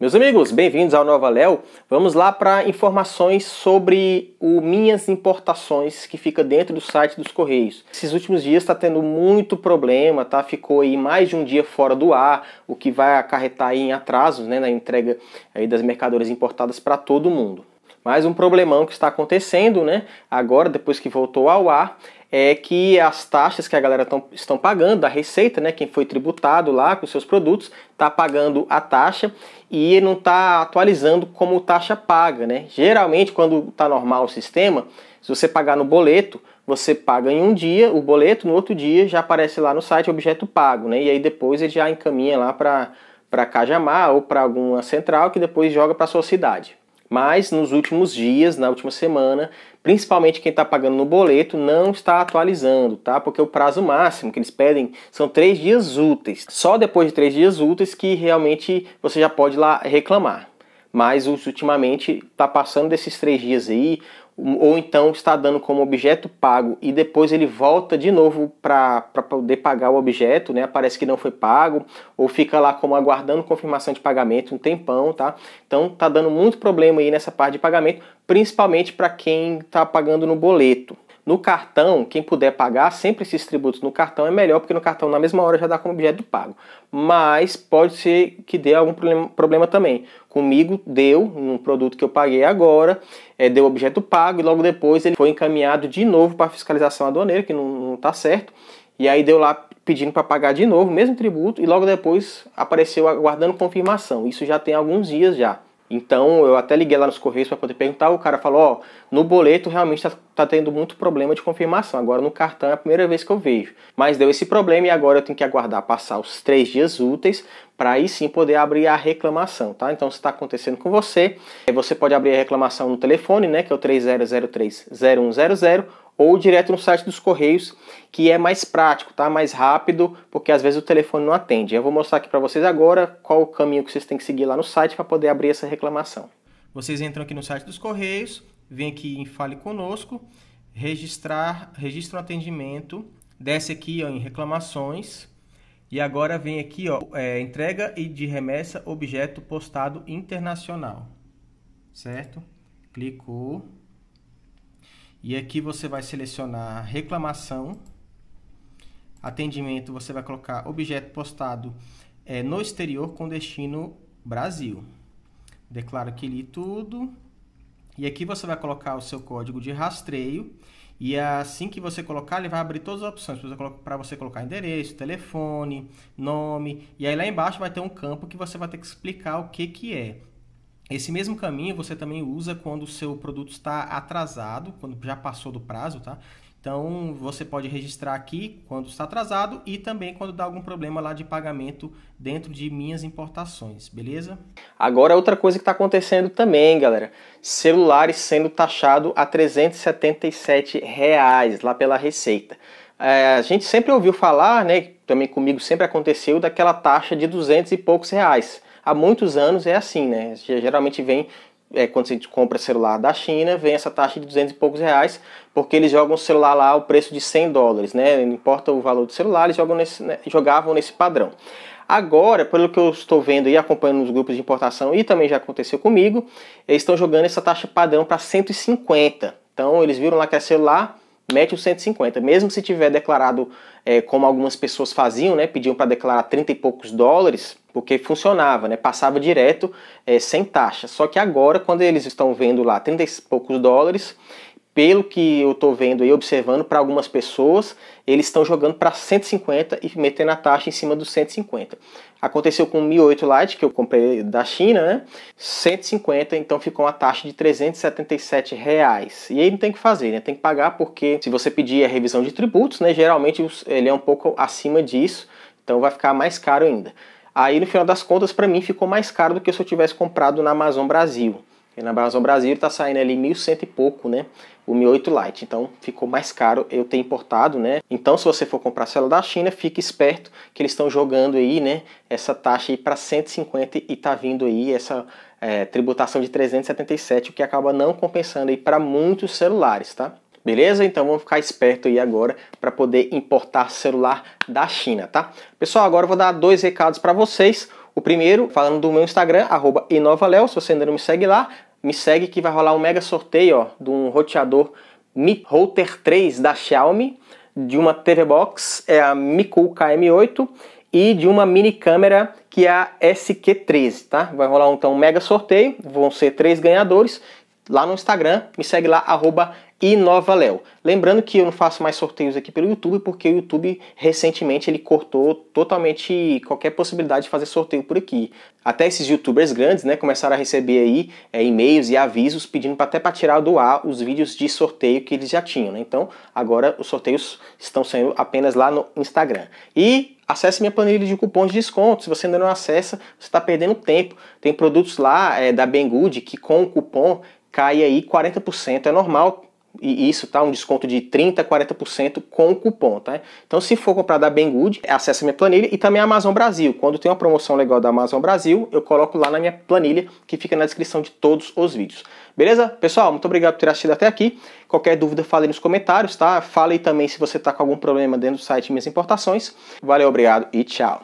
Meus amigos, bem-vindos ao Nova Léo. Vamos lá para informações sobre o Minhas Importações que fica dentro do site dos Correios. Esses últimos dias está tendo muito problema, tá? Ficou aí mais de um dia fora do ar, o que vai acarretar em atrasos, né, na entrega aí das mercadorias importadas para todo mundo. Mais um problemão que está acontecendo, né? Agora, depois que voltou ao ar, é que as taxas que a galera tão, estão pagando, a receita, né, quem foi tributado lá com seus produtos, está pagando a taxa e não está atualizando como taxa paga. Né? Geralmente, quando está normal o sistema, se você pagar no boleto, você paga em um dia o boleto, no outro dia já aparece lá no site objeto pago, né? e aí depois ele já encaminha lá para para Cajamar ou para alguma central que depois joga para a sua cidade. Mas nos últimos dias, na última semana, principalmente quem está pagando no boleto, não está atualizando, tá? Porque o prazo máximo que eles pedem são três dias úteis. Só depois de três dias úteis que realmente você já pode lá reclamar. Mas ultimamente está passando desses três dias aí, ou então está dando como objeto pago e depois ele volta de novo para poder pagar o objeto, né? Aparece que não foi pago, ou fica lá como aguardando confirmação de pagamento um tempão, tá? Então tá dando muito problema aí nessa parte de pagamento, principalmente para quem está pagando no boleto. No cartão, quem puder pagar sempre esses tributos no cartão é melhor, porque no cartão na mesma hora já dá como objeto pago. Mas pode ser que dê algum problema, problema também. Comigo deu, num produto que eu paguei agora, é, deu objeto pago e logo depois ele foi encaminhado de novo para fiscalização aduaneira, que não está certo. E aí deu lá pedindo para pagar de novo, mesmo tributo, e logo depois apareceu aguardando confirmação. Isso já tem alguns dias já. Então eu até liguei lá nos Correios para poder perguntar, o cara falou, ó, no boleto realmente está tá tendo muito problema de confirmação, agora no cartão é a primeira vez que eu vejo. Mas deu esse problema e agora eu tenho que aguardar passar os três dias úteis para aí sim poder abrir a reclamação, tá? Então se está acontecendo com você, você pode abrir a reclamação no telefone, né, que é o 3003-0100 ou direto no site dos Correios, que é mais prático, tá? Mais rápido, porque às vezes o telefone não atende. Eu vou mostrar aqui para vocês agora qual o caminho que vocês têm que seguir lá no site para poder abrir essa reclamação. Vocês entram aqui no site dos Correios, vem aqui em Fale Conosco, registrar, registra um atendimento, desce aqui ó, em reclamações, e agora vem aqui, ó, é, entrega e de remessa objeto postado internacional, certo? Clicou. E aqui você vai selecionar reclamação, atendimento, você vai colocar objeto postado é, no exterior com destino Brasil. Declaro que li tudo. E aqui você vai colocar o seu código de rastreio. E assim que você colocar, ele vai abrir todas as opções para você colocar endereço, telefone, nome. E aí lá embaixo vai ter um campo que você vai ter que explicar o que, que é. Esse mesmo caminho você também usa quando o seu produto está atrasado, quando já passou do prazo, tá? Então você pode registrar aqui quando está atrasado e também quando dá algum problema lá de pagamento dentro de minhas importações, beleza? Agora outra coisa que está acontecendo também, galera, celulares sendo taxado a 377 reais lá pela Receita. É, a gente sempre ouviu falar, né? Também comigo sempre aconteceu daquela taxa de 200 e poucos reais há muitos anos é assim, né? Geralmente vem, é, quando você compra celular da China, vem essa taxa de 200 e poucos reais, porque eles jogam o celular lá ao preço de 100 dólares, né? Não importa o valor do celular, eles nesse, né? jogavam nesse padrão. Agora, pelo que eu estou vendo e acompanhando nos grupos de importação, e também já aconteceu comigo, eles estão jogando essa taxa padrão para 150. Então, eles viram lá que é celular, mete o 150. Mesmo se tiver declarado, é, como algumas pessoas faziam, né, pediam para declarar 30 e poucos dólares, porque funcionava, né? Passava direto é, sem taxa. Só que agora, quando eles estão vendo lá 30 e poucos dólares, pelo que eu estou vendo e observando para algumas pessoas, eles estão jogando para 150 e metendo a taxa em cima dos 150. Aconteceu com o Mi 8 Lite, que eu comprei da China, né? 150, então ficou uma taxa de 377 reais. E aí não tem que fazer, né? Tem que pagar porque se você pedir a revisão de tributos, né? Geralmente ele é um pouco acima disso, então vai ficar mais caro ainda. Aí no final das contas, para mim ficou mais caro do que se eu tivesse comprado na Amazon Brasil. E na Amazon Brasil está saindo ali 1.100 e pouco, né? O Mi 8 Lite. Então ficou mais caro eu ter importado, né? Então se você for comprar celular da China, fique esperto que eles estão jogando aí, né? Essa taxa aí para 150 e tá vindo aí essa é, tributação de 377, o que acaba não compensando aí para muitos celulares, tá? Beleza? Então vamos ficar esperto aí agora para poder importar celular da China, tá? Pessoal, agora eu vou dar dois recados para vocês. O primeiro, falando do meu Instagram, arroba inovaléo, se você ainda não me segue lá, me segue que vai rolar um mega sorteio ó, de um roteador Mi Router 3 da Xiaomi, de uma TV Box, é a Miku KM8, e de uma mini câmera que é a SQ13, tá? Vai rolar então um mega sorteio, vão ser três ganhadores. Lá no Instagram, me segue lá, arroba inovaléo. Lembrando que eu não faço mais sorteios aqui pelo YouTube, porque o YouTube recentemente ele cortou totalmente qualquer possibilidade de fazer sorteio por aqui. Até esses youtubers grandes, né, começaram a receber aí é, e-mails e avisos pedindo até para tirar do ar os vídeos de sorteio que eles já tinham, né? Então, agora os sorteios estão sendo apenas lá no Instagram. E acesse minha planilha de cupons de desconto. Se você ainda não acessa, você está perdendo tempo. Tem produtos lá é, da Banggood que com o cupom cai aí 40%. É normal e isso tá um desconto de 30 a 40% com o cupom, tá? Então se for comprar da Banggood, acesse minha planilha e também a Amazon Brasil. Quando tem uma promoção legal da Amazon Brasil, eu coloco lá na minha planilha que fica na descrição de todos os vídeos. Beleza? Pessoal, muito obrigado por ter assistido até aqui. Qualquer dúvida, fale nos comentários, tá? Fale também se você está com algum problema dentro do site Minhas Importações. Valeu, obrigado e tchau.